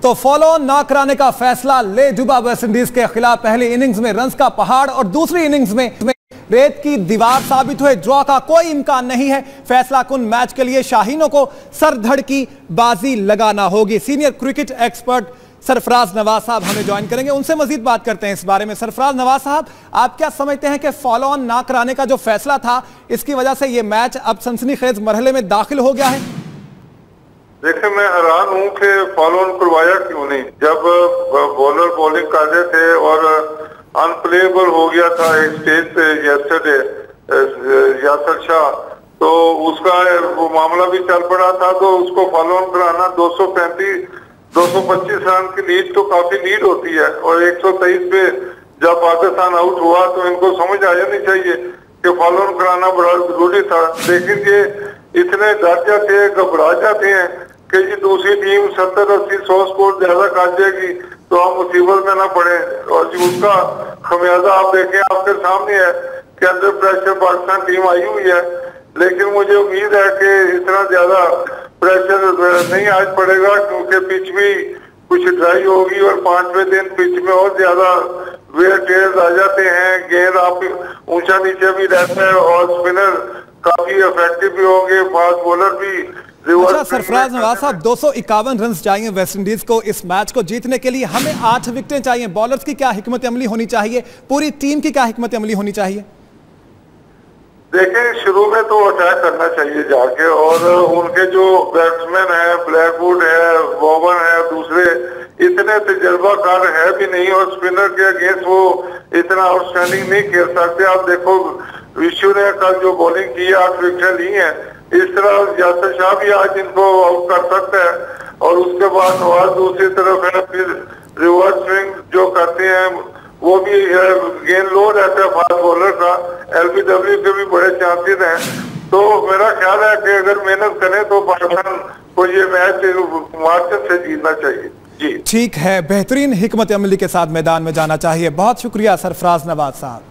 تو فالو نہ کرانے کا فیصلہ لے ڈوبا ویسٹ انڈیز کے خلاف پہلی اننگز میں رنز کا پہاڑ اور دوسری اننگز میں ریت کی دیوار ثابت ہوئے، ڈرا کا کوئی امکان نہیں ہے۔ فیصلہ کن میچ کے لیے شاہینوں کو سر دھڑ کی بازی لگانا ہوگی۔ Senior cricket expert Sarfraz Nawaz صاحب ہمیں جوائن کریں گے۔ ان سے مزید بات کرتے ہیں اس بارے میں۔ سرفراز نواز صاحب، آپ کیا سمجھتے ہیں کہ فالو آن نہ کرانے کا جو فیصلہ تھا، اس کی وجہ سے یہ میچ اب سنسنی خیز مرحلے میں داخل ہو گیا ہے؟ دیکھیں، میں حیران ہوں کہ فالو آن کروایا کیوں نہیں؟ جب بولر بولنگ کر رہے تھے اور ان پلیبل ہو گیا تھا ایک سٹیج پہ یسٹرڈے یاسر شاہ، تو اس کا وہ معاملہ بھی چل پڑا تھا، تو اس کو فالو آن کرانا دو سو پینتیس، دو سو پچیس رن کی لیڈ تو کافی لیڈ ہوتی ہے اور ایک سو تیئیس پہ جب پاکستان آؤٹ ہوا تو ان کو سمجھ آ جانی چاہیے کہ فالو آن کرانا بڑا ضروری تھا۔ لیکن یہ اتنے ڈر جاتے ہیں، گھبرا جاتے ہیں کہ یہ دوسری ٹیم ستر اسی سو سکور زیادہ کاٹ جائے گی تو ہم مصیبت میں نہ پڑے۔ اور جی اس کا خمیازہ آپ دیکھیں، آپ کے سامنے ہے کہ اندر پریشر پاکستان ٹیم آئی ہوئی ہے۔ لیکن مجھے امید ہے کہ اتنا زیادہ پریشر نہیں آج پڑے گا، کیونکہ پچ بھی کچھ ڈرائی ہوگی اور پانچویں دن پچ میں اور زیادہ ویئر ٹیئرز آ جاتے ہیں۔ گیند آپ اونچا نیچے بھی رہتا ہے اور سپنر کافی افیکٹو بھی ہوں گے فاسٹ بولر بھی۔ اچھا سرفراز نواز صاحب دو سو اکاون رنز چاہیے ویسٹ انڈیز کو اس میچ کو جیتنے کے لیے۔ ہمیں آٹھ وکٹیں چاہیے۔ بولرز کی کیا حکمت عملی ہونی چاہیے؟ پوری ٹیم کی کیا حکمت عملی ہونی چاہیے؟ دیکھیں شروع میں تو اٹیک کرنا چاہیے جا کے اور ان کے جو بیٹسمین ہیں بلیک ووڈ ہے بوبن ہے دوسرے اتنے تجربہ کار ہے بھی نہیں اور سپنر کے اگینسٹ وہ اتنا آؤٹ نہیں کھیل سکتے۔ آپ دیکھو وشو نے کل جو بولنگ کی آٹھ وکٹیں لی ہیں۔ اس طرح یاسر شاہ بھی آج ان کو آؤٹ کر سکتا ہے اور اس کے بعد نواز دوسری طرف ہے، پھر ریورس سوئنگ جو کرتے ہیں، وہ بھی گین لو رہتا ہے، فاسٹ بولر کا ایل بی ڈبلیو کے بھی بڑے چانسز ہیں۔ تو میرا خیال ہے کہ اگر محنت کریں تو پاکستان کو یہ میچ مارکت سے جیتنا چاہیے۔ جی۔ ٹھیک ہے، بہترین حکمت عملی کے ساتھ میدان میں جانا چاہیے۔ بہت شکریہ سرفراز نواز صاحب۔